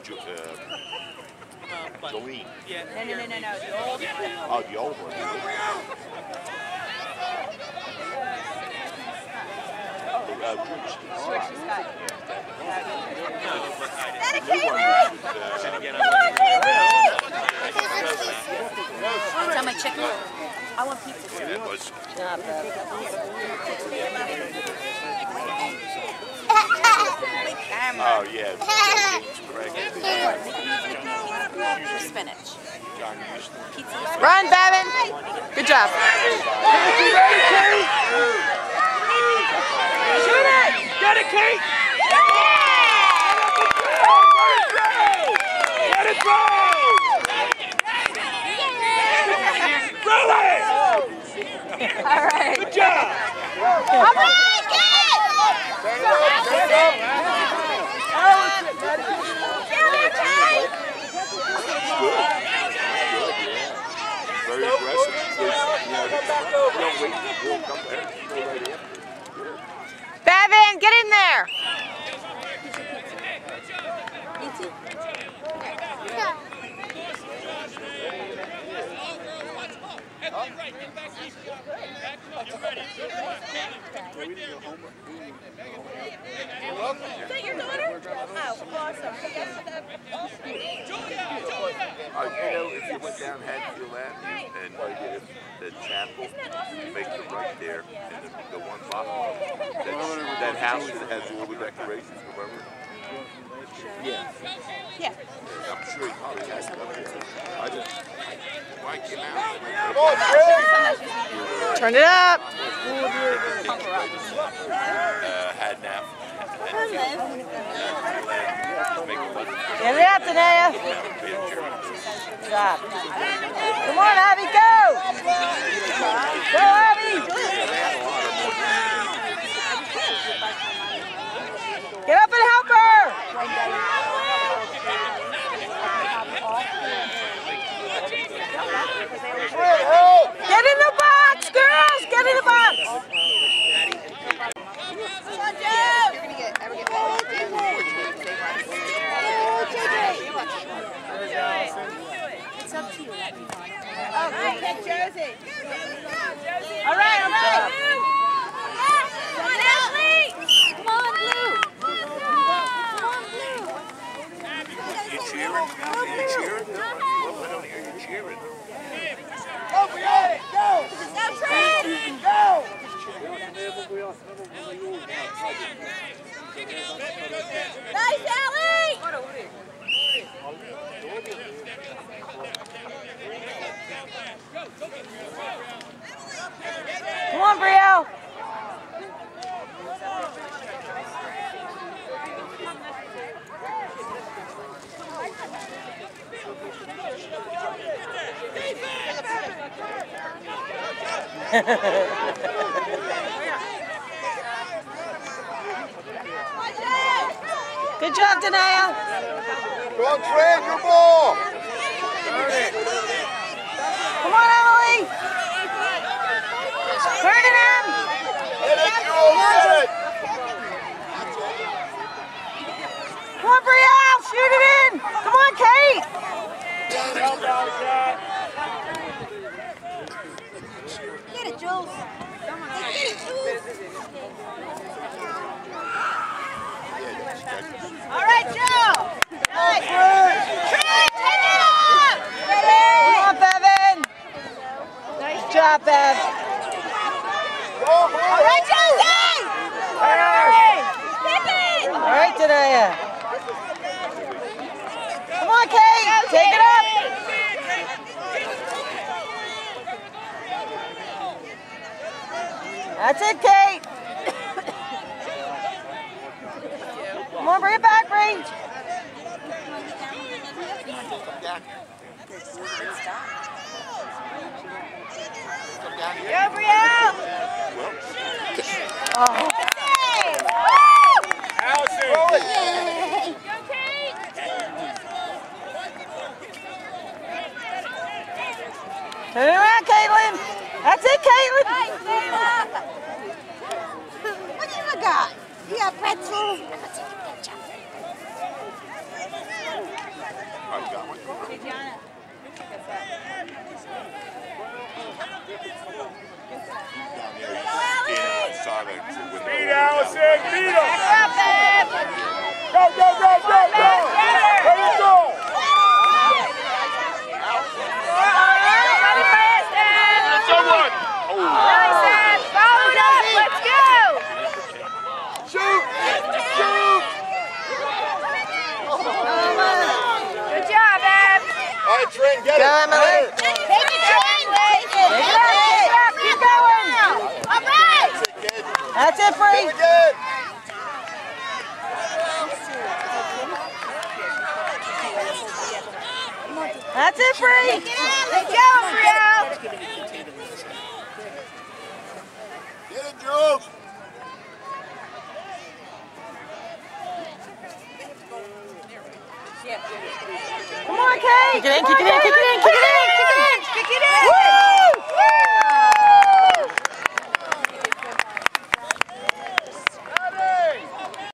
Uh, Jolene. No, no, no. The old one. Oh, the old one. Oh, the, uh, Bruce. Bruce Scott. Eddie Kaylee! Come on, Kaylee! My chicken. I want pizza. Yeah, was. Oh, yeah. Spinach. Run. Good job. Shoot it! Get it, Kate! It it! All right. Good job! All right, good. Very aggressive. They, you know, they come up, they don't wait, they'll come there, go right in. Bevan, get in there. Uh, you know, if you went down Hatfield Avenue and uh, the chapel, you make the right there, and the, the one block, that, that house that has all the decorations, remember? Yeah. Yeah. I'm sure he probably has it up there. I just, why came out? Turn it up. Get it out, Tanea. Good job. Come on, Abby, go. Go, Abby. Get up and help her. Get in the box, girls. Get in the box. It's up to you. Let me know. All right, Josie. All right, all right. Come on, Ashley. Come on, Blue. Come on, Blue. You cheering? You cheering? Well, I don't hear you cheering. Go, Brianna! Go! Go, Trent. Go! Nice, Allie. Come. Good job, Denia. Go your ball! Come on, Emily. Turn it in. Hit it, Jules, hit it! Come on, Brielle. Shoot it in. Come on, Kate. Get it, Jules. Get it, Jules. All right, Joe. Nice. Trent, take it up. Come Ready? on, Bevan. Nice job, Bev. All right, Josie. Step in. All right, Denia. Come on, Kate. Take it up. That's it, Kate. Come on, bring it back, Bree. Gabrielle. Oh. Allison! Turn around, Caitlin. That's it, Caitlin. Nice, Layla. What do you got? You got pretzels. I got one. Beat Allison, beat him! Go, go, go, go, go! Let it go! Someone! Shoot! Shoot! All right, Trent, get it. Go, Emily. Take it, Trent. Take it. Keep going. All right. Kid. That's it, Free. Very. That's it, Free. Let's go, Frio. Get it, Drew. Come on, Kate. Kick it in, kick it in.